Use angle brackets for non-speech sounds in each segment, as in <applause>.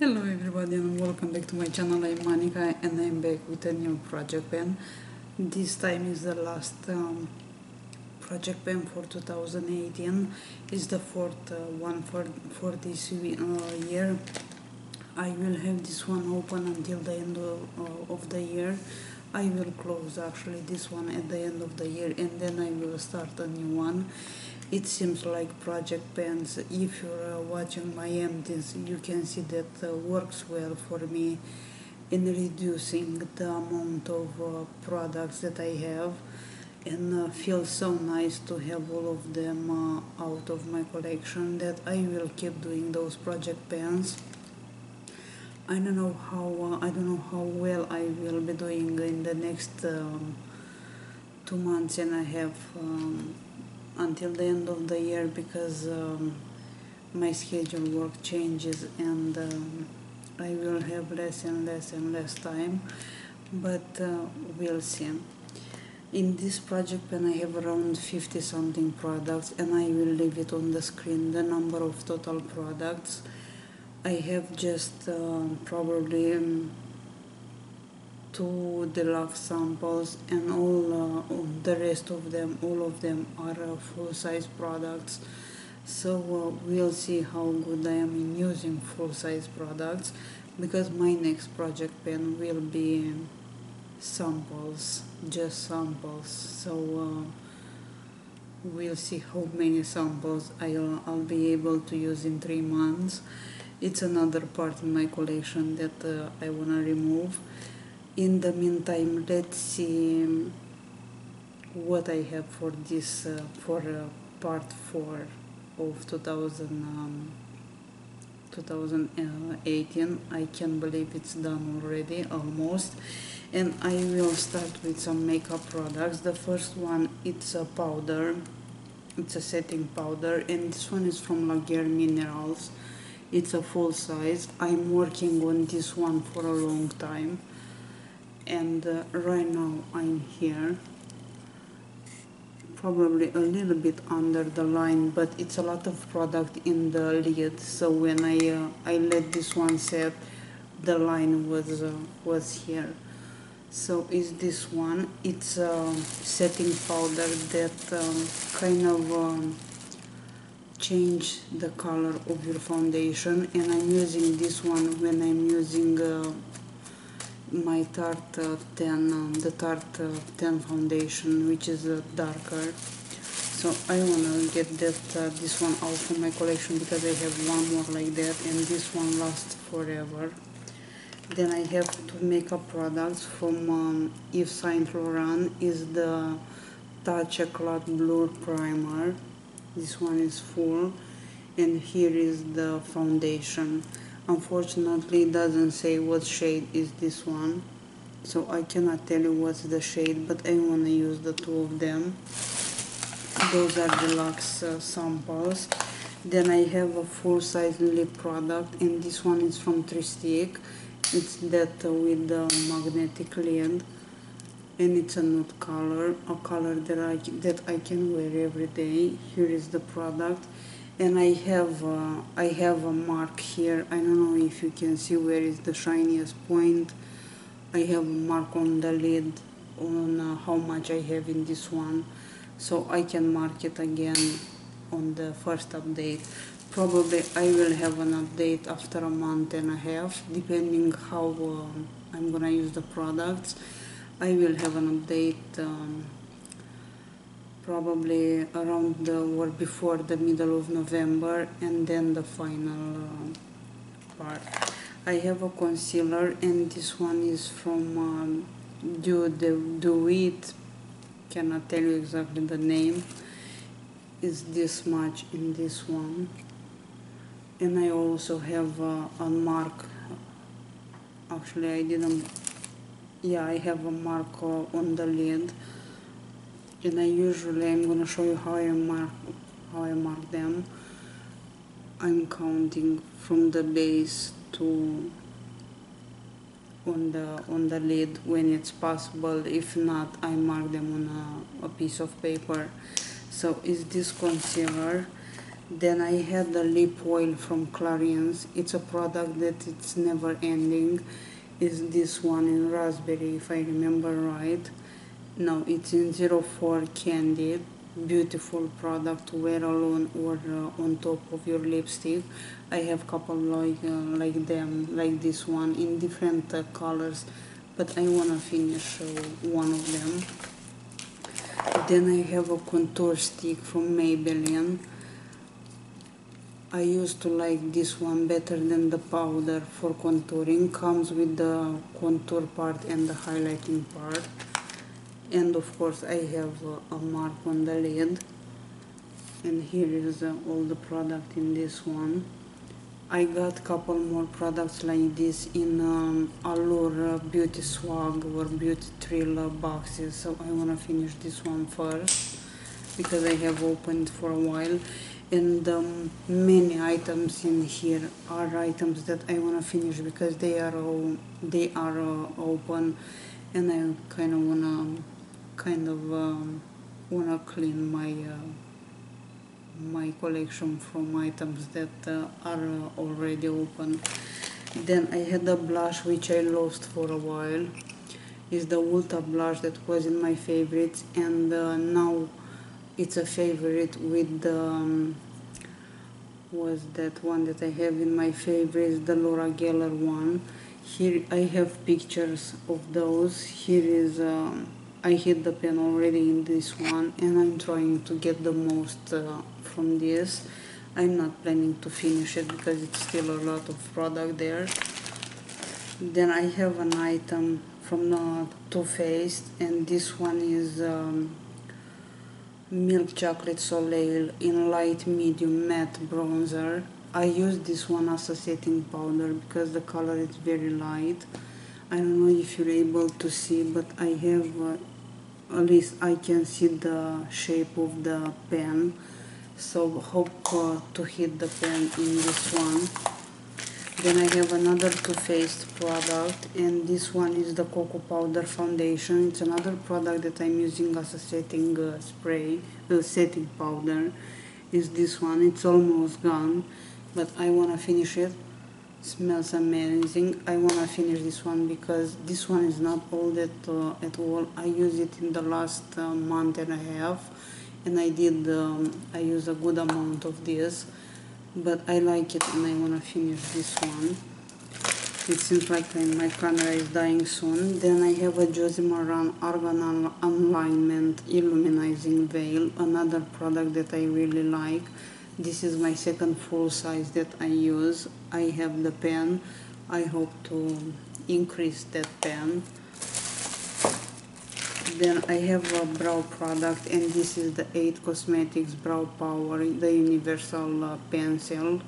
Hello everybody and welcome back to my channel, I'm Monica and I'm back with a new project pan. This time is the last um, project pan for 2018. It's the fourth uh, one for, for this uh, year. I will have this one open until the end of, uh, of the year. I will close actually this one at the end of the year and then I will start a new one it seems like project pans if you're uh, watching my empties you can see that uh, works well for me in reducing the amount of uh, products that I have and uh, feels so nice to have all of them uh, out of my collection that I will keep doing those project pans I don't know how uh, I don't know how well I will be doing in the next um, two months and a half um, until the end of the year because um, my schedule work changes and um, I will have less and less and less time but uh, we'll see. In this project when I have around 50 something products and I will leave it on the screen the number of total products I have just uh, probably um, two deluxe samples and all uh, the rest of them all of them are uh, full size products. So uh, we'll see how good I am in using full size products because my next project pan will be samples just samples. So uh, we'll see how many samples I'll, I'll be able to use in three months. It's another part in my collection that uh, I want to remove in the meantime let's see what I have for this uh, for uh, part 4 of 2000 um, 2018 I can't believe it's done already almost. And I will start with some makeup products. The first one it's a powder. It's a setting powder and this one is from Laguerre Minerals. It's a full size. I'm working on this one for a long time and uh, right now I'm here. Probably a little bit under the line but it's a lot of product in the lid. So when I uh, I let this one set the line was uh, was here. So is this one. It's a setting powder that um, kind of um, change the color of your foundation. And I'm using this one when I'm using uh, my Tarte 10, um, the Tarte 10 foundation, which is uh, darker. So I wanna get that uh, this one out from my collection because I have one more like that, and this one lasts forever. Then I have two makeup products from um, Yves Saint Laurent. Is the Touch Eclat Blur Primer. This one is full, and here is the foundation unfortunately it doesn't say what shade is this one so I cannot tell you what's the shade but I want to use the two of them. Those are deluxe uh, samples. Then I have a full-size lip product and this one is from Trestique it's that uh, with the magnetic lid and it's a nude color a color that I, that I can wear every day. Here is the product and I have uh, I have a mark here. I don't know if you can see where is the shiniest point. I have a mark on the lid on uh, how much I have in this one. So I can mark it again on the first update. Probably I will have an update after a month and a half depending how uh, I'm gonna use the products. I will have an update um, probably around the or before the middle of November and then the final uh, part. I have a concealer and this one is from um, Do, the, Do It, cannot tell you exactly the name, is this much in this one. And I also have uh, a mark, actually I didn't, yeah I have a mark uh, on the lid and I usually I'm gonna show you how I mark how I mark them. I'm counting from the base to on the on the lid when it's possible. If not I mark them on a, a piece of paper. So is this concealer? Then I had the lip oil from Clarins it's a product that it's never ending. Is this one in raspberry if I remember right no it's in 04 candy. Beautiful product to wear alone or uh, on top of your lipstick. I have couple like uh, like them like this one in different uh, colors but I wanna finish uh, one of them. Then I have a contour stick from Maybelline. I used to like this one better than the powder for contouring. Comes with the contour part and the highlighting part and of course I have a, mark on the lid. And here is uh, all the product in this one. I got couple more products like this in um, Allure Beauty Swag or Beauty Thriller boxes. So I want to finish this one first because I have opened for a while. And um, many items in here are items that I want to finish because they are all, they are uh, open. And I kind of want to kind of um, wanna clean my uh, my collection from items that uh, are uh, already open. Then I had a blush which I lost for a while. Is the Ulta blush that was in my favorites and uh, now it's a favorite with the um, was that one that I have in my favorites the Laura Geller one. Here I have pictures of those. Here is um, I hit the pan already in this one and I'm trying to get the most uh, from this. I'm not planning to finish it because it's still a lot of product there. Then I have an item from the Too Faced and this one is um, Milk Chocolate Soleil in light medium matte bronzer. I use this one as a setting powder because the color is very light. I don't know if you're able to see but I have uh, at least I can see the shape of the pan. So hope uh, to hit the pan in this one. Then I have another Too Faced product and this one is the Cocoa Powder Foundation. It's another product that I'm using as a setting uh, spray uh, setting powder is this one. It's almost gone but I want to finish it smells amazing. I want to finish this one because this one is not old at, uh, at all. I use it in the last uh, month and a half and I did um, I use a good amount of this but I like it and I want to finish this one. It seems like my camera is dying soon. Then I have a Josie Maran Argan Enlightenment Illuminizing Veil another product that I really like. This is my second full size that I use I have the pan. I hope to increase that pan. Then I have a brow product and this is the IT Cosmetics Brow Power the universal uh, pencil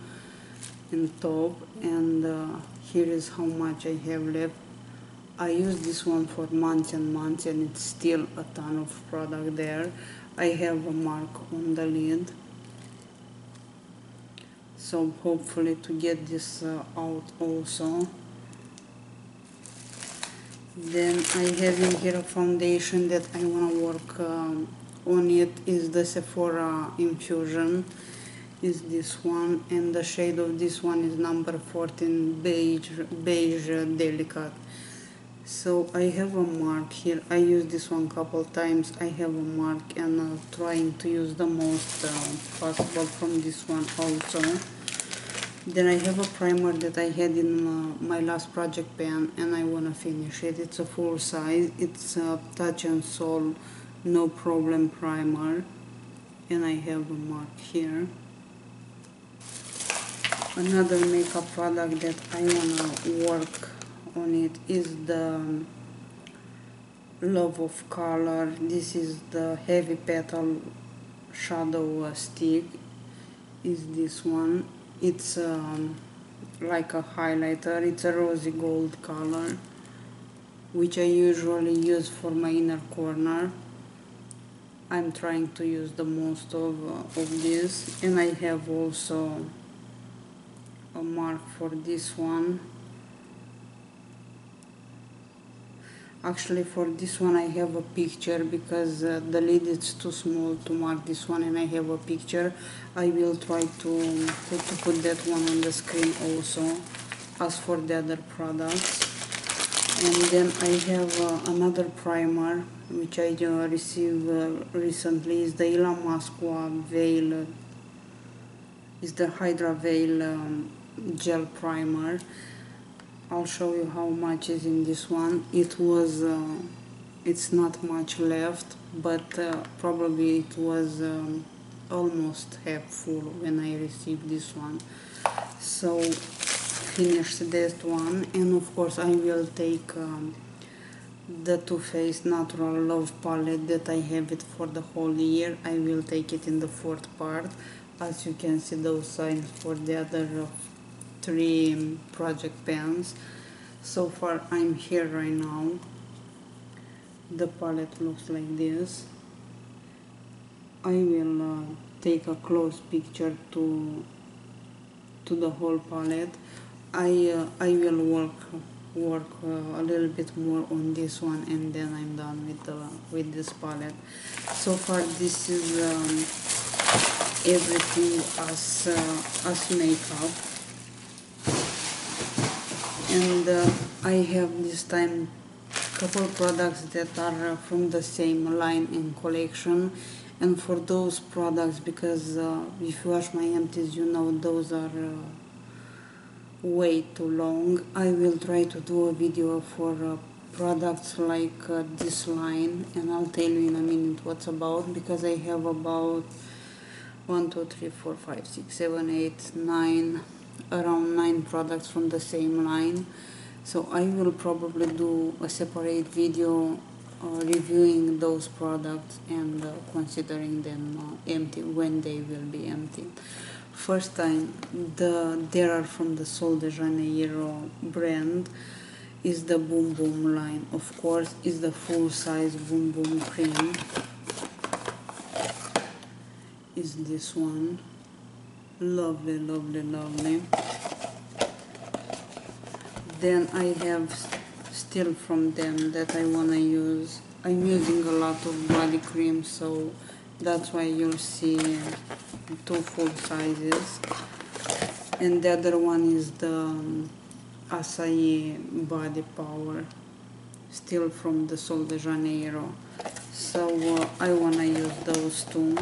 in top. And uh, here is how much I have left. I use this one for months and months and it's still a ton of product there. I have a mark on the lid so hopefully to get this uh, out also. Then I have in here a foundation that I want to work um, on it is the Sephora infusion. Is this one and the shade of this one is number 14 beige beige delicate. So I have a mark here. I use this one couple times. I have a mark and uh, trying to use the most uh, possible from this one also then I have a primer that I had in uh, my last project pan and I want to finish it. It's a full size. It's a Touch In Sol No Poreblem Primer. And I have a mark here. Another makeup product that I want to work on it is the um, Love of Color. This is the Heavy Petal Shadow Stick. Is this one it's um, like a highlighter. It's a rosy gold color which I usually use for my inner corner. I'm trying to use the most of, uh, of this. And I have also a mark for this one actually for this one I have a picture because uh, the lid is too small to mark this one and I have a picture. I will try to, to, to put that one on the screen also as for the other products. And then I have uh, another primer which I uh, received uh, recently. Is the Illamasqua Veil. Is the Hydra Veil um, gel primer I'll show you how much is in this one. It was uh, it's not much left but uh, probably it was um, almost half full when I received this one. So finish this one and of course I will take um, the Too Faced Natural Love palette that I have it for the whole year. I will take it in the fourth part. As you can see those signs for the other three project pans so far I'm here right now. The palette looks like this. I will uh, take a close picture to to the whole palette. I uh, I will work work uh, a little bit more on this one and then I'm done with the with this palette. So far this is um, everything as uh, as makeup and uh, I have this time couple products that are from the same line and collection. And for those products because uh, if you watch my empties you know those are uh, way too long. I will try to do a video for uh, products like uh, this line and I'll tell you in a minute what's about because I have about 1 2 3 4 5 6 7 8 9 around 9 products from the same line so I will probably do a separate video uh, reviewing those products and uh, considering them uh, empty when they will be empty. First time the there are from the Sol de Janeiro brand is the Boom Boom line. Of course is the full size Boom Boom cream. Is this one. Lovely, lovely, lovely. Then I have still from them that I wanna use. I'm using a lot of body cream so that's why you'll see two full sizes. And the other one is the um, Acai Body Power still from the Sol de Janeiro. So uh, I wanna use those two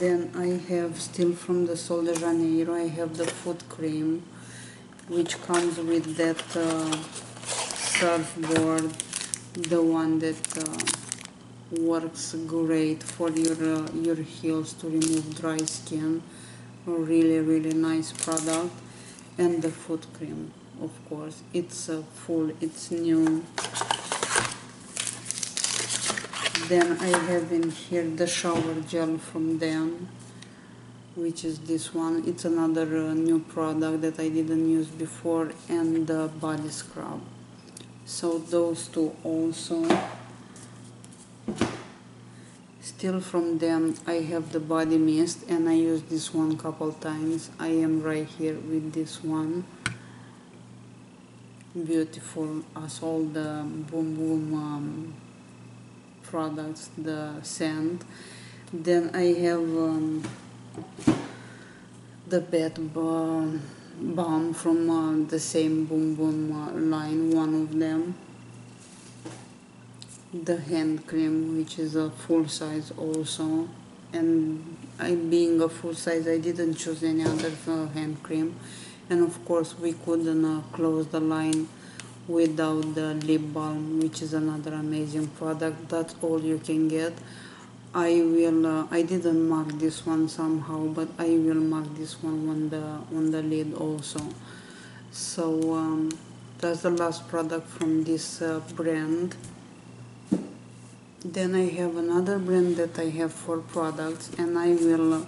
then I have still from the Sol de Janeiro I have the foot cream which comes with that uh, surfboard the one that uh, works great for your uh, your heels to remove dry skin. A really really nice product. And the foot cream of course. It's uh, full. It's new then I have in here the shower gel from them which is this one. It's another uh, new product that I didn't use before and the body scrub. So those two also. Still from them I have the body mist and I use this one couple times. I am right here with this one. Beautiful as all the boom boom um, products the sand. then I have um, the bed balm from uh, the same boom boom uh, line one of them. The hand cream which is a full size also. And I being a full size I didn't choose any other uh, hand cream. And of course we couldn't uh, close the line without the lip balm which is another amazing product. That's all you can get. I will uh, I didn't mark this one somehow but I will mark this one on the on the lid also. So um, that's the last product from this uh, brand. Then I have another brand that I have for products and I will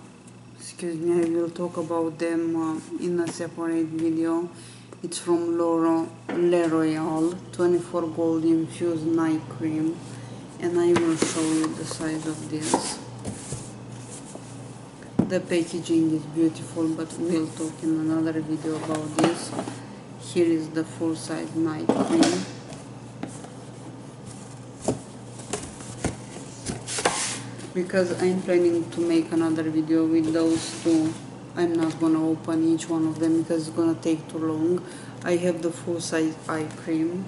excuse me I will talk about them uh, in a separate video it's from L'Oreal, L'Oreal 24 Gold Infused Night Cream and I will show you the size of this. The packaging is beautiful but we'll talk in another video about this. here is the full size night cream because I'm planning to make another video with those two I'm not gonna open each one of them because it's gonna take too long. I have the full size eye cream.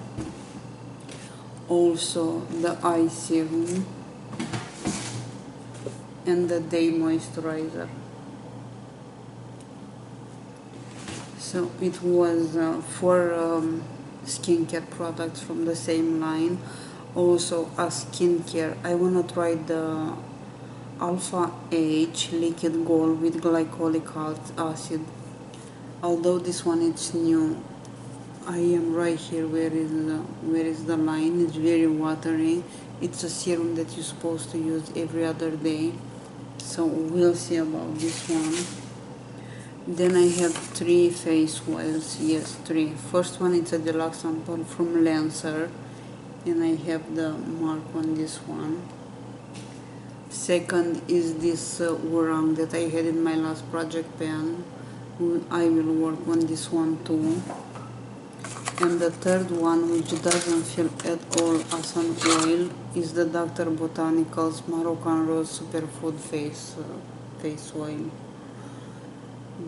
Also the eye serum. And the day moisturizer. So it was uh, four um, skincare products from the same line. Also a skincare. I wanna try the alpha H liquid gold with glycolic acid. Although this one is new I am right here where is the, where is the line. It's very watery. It's a serum that you're supposed to use every other day. So we'll see about this one. Then I have three face oils. Yes three. First one is a deluxe sample from Lancer. And I have the mark on this one second is this uh, orang that I had in my last project pen. I will work on this one too and the third one which doesn't feel at all as an oil is the Dr. Botanicals Moroccan Rose Superfood Face uh, face oil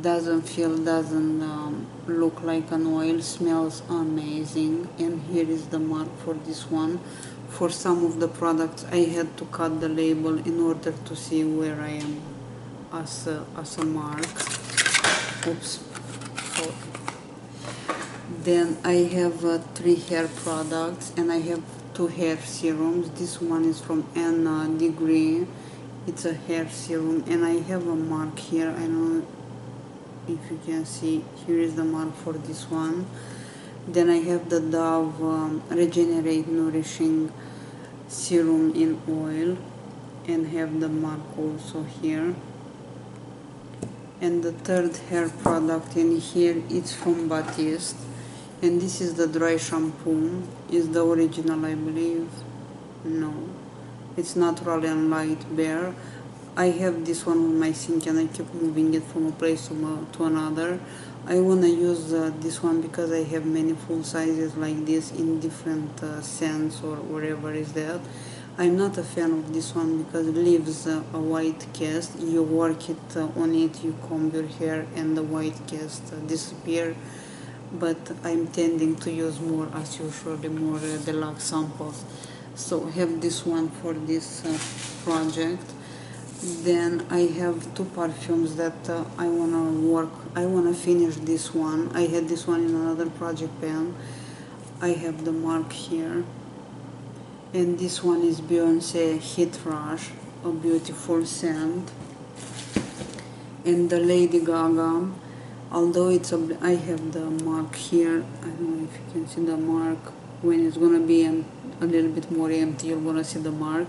doesn't feel doesn't um, look like an oil smells amazing and here is the mark for this one for some of the products I had to cut the label in order to see where I am as a, as a mark. Oops. Then I have uh, three hair products and I have two hair serums. This one is from Anna Degree. It's a hair serum and I have a mark here. I don't know if you can see. Here is the mark for this one then I have the Dove um, Regenerate Nourishing Serum in Oil and have the mark also here. And the third hair product in here it's from Batiste and this is the dry shampoo. Is the original I believe? No. It's natural and light bare. I have this one on my sink and I keep moving it from a place to, to another. I want to use uh, this one because I have many full sizes like this in different uh, scents or whatever is that. I'm not a fan of this one because it leaves uh, a white cast. You work it uh, on it, you comb your hair and the white cast uh, disappear. But I'm tending to use more as usual, the more uh, deluxe samples. So have this one for this project then I have two perfumes that uh, I wanna work I wanna finish this one. I had this one in another project pan. I have the mark here. And this one is Beyonce Heat Rush a beautiful scent. And the Lady Gaga although it's a I have the mark here. I don't know if you can see the mark. When it's gonna be a little bit more empty you're gonna see the mark.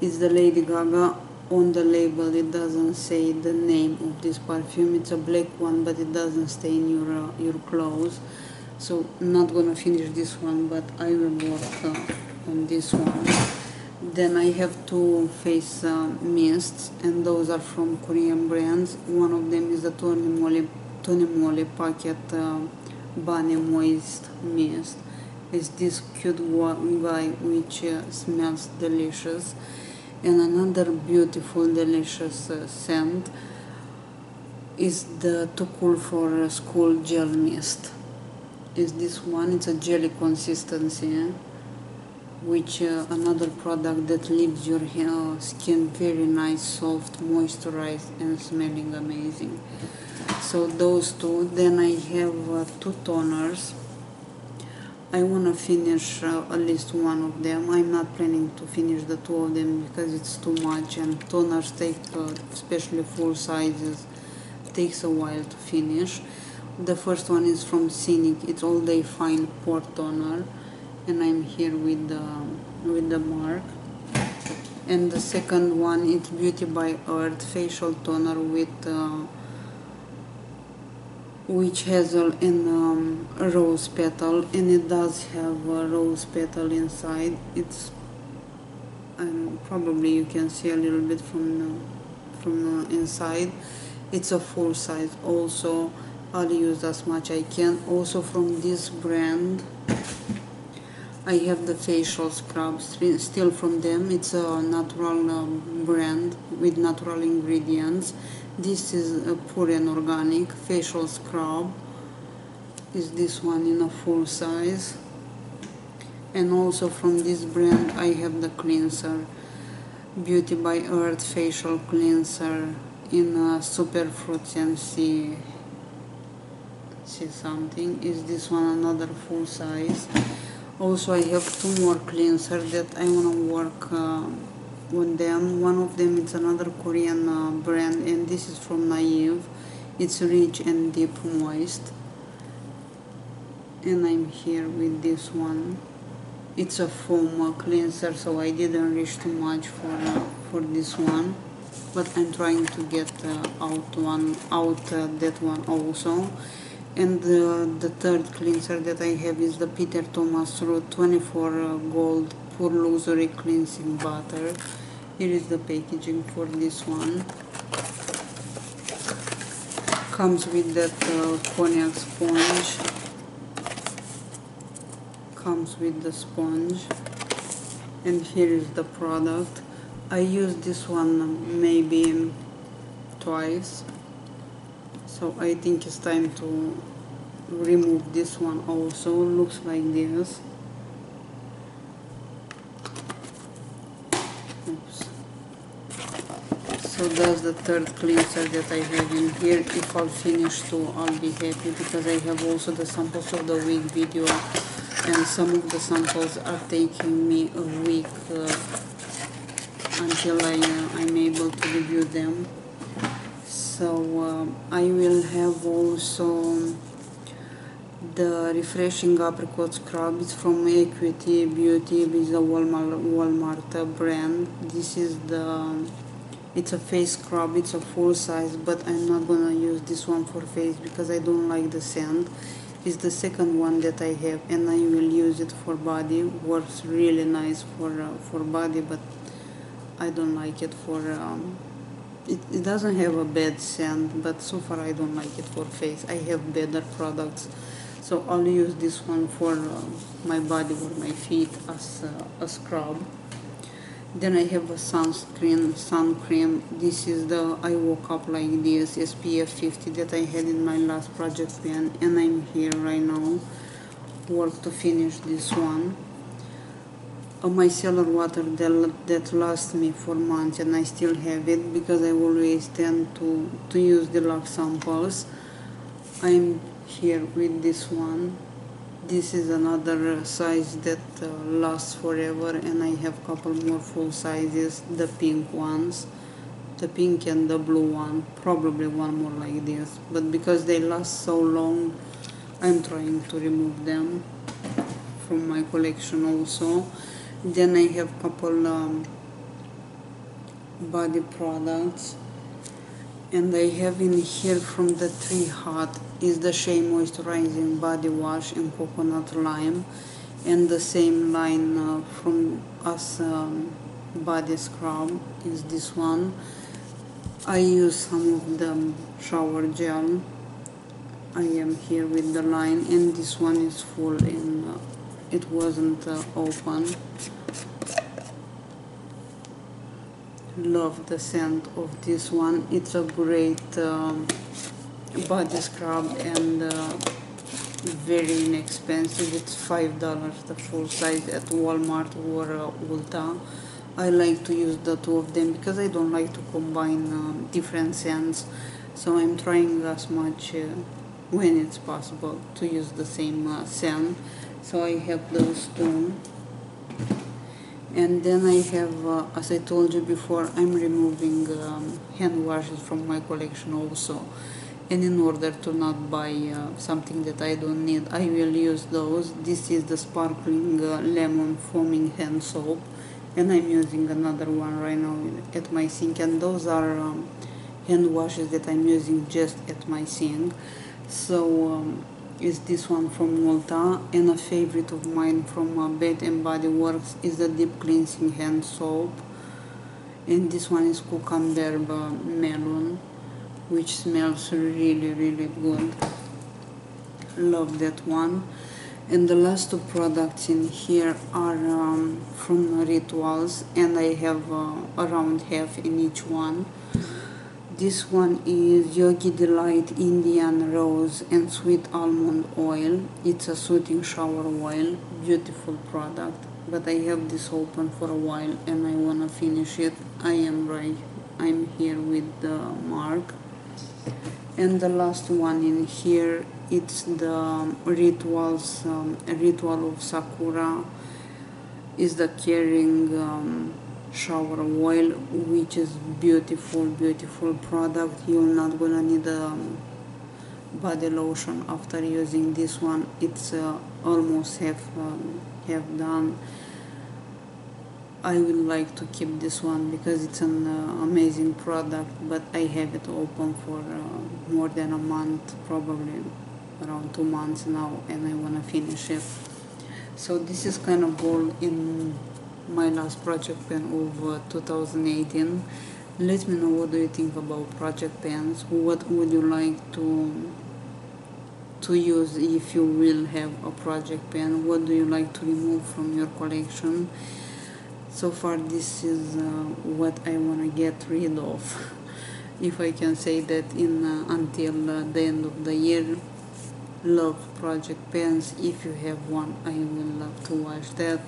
It's the Lady Gaga on the label it doesn't say the name of this perfume. It's a black one but it doesn't stain your uh, your clothes. So not gonna finish this one but I will work uh, on this one. Then I have two face uh, mists and those are from Korean brands. One of them is the Tony Moly Tony Moly Pocket uh, Bunny Moist Mist. It's this cute one guy which uh, smells delicious and another beautiful delicious uh, scent is the too cool for school gel mist is this one? It's a jelly consistency eh? which uh, another product that leaves your hair, skin very nice soft moisturized and smelling amazing. So those two. Then I have uh, two toners I want to finish uh, at least one of them. I'm not planning to finish the two of them because it's too much and toners take, uh, especially full sizes, takes a while to finish. The first one is from Scinic. It's All Day Fine Pore Toner and I'm here with the, with the mark. And the second one is Beauty by Earth Facial Toner with uh, witch hazel and um, rose petal and it does have a rose petal inside. It's um, probably you can see a little bit from the, from the inside. It's a full size also. I'll use as much I can. Also from this brand I have the facial scrub still from them. It's a natural um, brand with natural ingredients this is a pure and organic facial scrub. Is this one in a full size? And also from this brand I have the cleanser Beauty by Earth facial cleanser in a super fruits and sea see something. Is this one another full size? Also I have two more cleanser that I want to work uh, them. One of them is another Korean uh, brand and this is from Naive. It's rich and deep moist. And I'm here with this one. It's a foam cleanser so I didn't reach too much for uh, for this one. But I'm trying to get uh, out one out uh, that one also. And the third cleanser that I have is the Peter Thomas Roth 24 uh, gold pure luxury cleansing butter. Here is the packaging for this one. Comes with that uh, konjac sponge. Comes with the sponge. And here is the product. I use this one maybe twice. So I think it's time to remove this one also. Looks like this Oops. so that's the third cleanser that I have in here if I'll finish two I'll be happy because I have also the samples of the week video and some of the samples are taking me a week uh, until I, uh, I'm able to review them. So uh, I will have also the refreshing apricot scrub from Equate Beauty it's a walmart walmart brand. This is the it's a face scrub it's a full size but i'm not gonna use this one for face because i don't like the scent. It's the second one that I have and I will use it for body. Works really nice for uh, for body but I don't like it for um, it, it doesn't have a bad scent but so far I don't like it for face. I have better products so I'll use this one for uh, my body or my feet as uh, a scrub then I have a sunscreen sun cream. This is the I woke up like this SPF 50 that I had in my last project pan and I'm here right now. Work to finish this one. Uh, micellar water that, that lasts me for months and I still have it because I always tend to, to use the love samples. I'm here with this one this is another size that uh, lasts forever and I have couple more full sizes the pink ones the pink and the blue one probably one more like this. But because they last so long I'm trying to remove them from my collection also. Then I have couple um, body products and I have in here from the Tree Hut is the Shea Moisturizing Body Wash in Coconut Lime and the same line uh, from us um, body scrub is this one. I use some of the shower gel. I am here with the line and this one is full and uh, it wasn't uh, open. Love the scent of this one. It's a great um, body scrub and uh, very inexpensive. It's five dollars the full size at Walmart or uh, Ulta I like to use the two of them because I don't like to combine um, different scents. So I'm trying as much uh, when it's possible to use the same uh, scent. So I have those two and then I have, uh, as I told you before, I'm removing um, hand washes from my collection also and in order to not buy uh, something that I don't need I will use those. This is the sparkling uh, lemon foaming hand soap and I'm using another one right now at my sink and those are um, hand washes that I'm using just at my sink. So um, is this one from Ulta and a favorite of mine from uh, Bath and Body Works is the deep cleansing hand soap. And this one is cucumber melon which smells really really good love that one and the last two products in here are um, from rituals and I have uh, around half in each one this one is Yogi Delight Indian Rose and Sweet Almond Oil. It's a soothing shower oil. Beautiful product. But I have this open for a while and I wanna finish it. I am right. I'm here with the mark. And the last one in here, it's the rituals, um, ritual of Sakura. Is the caring um, shower oil which is beautiful beautiful product you're not gonna need a um, body lotion after using this one it's uh, almost half um, half done I would like to keep this one because it's an uh, amazing product but I have it open for uh, more than a month probably around two months now and I want to finish it. So this is kind of all in my last project pan of uh, 2018 let me know what do you think about project pans? What would you like to to use if you will have a project pan? What do you like to remove from your collection so far this is uh, what I want to get rid of <laughs> if I can say that in uh, until uh, the end of the year. Love project pans if you have one I will love to watch that.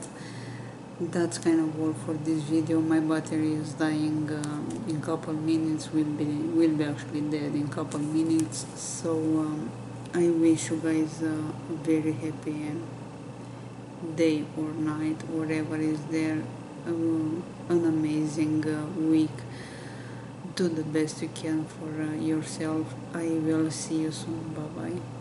That's kind of all for this video. My battery is dying um, in couple minutes will be will be actually dead in couple minutes. So um, I wish you guys a very happy day or night whatever is there an amazing uh, week. Do the best you can for uh, yourself. I will see you soon. Bye bye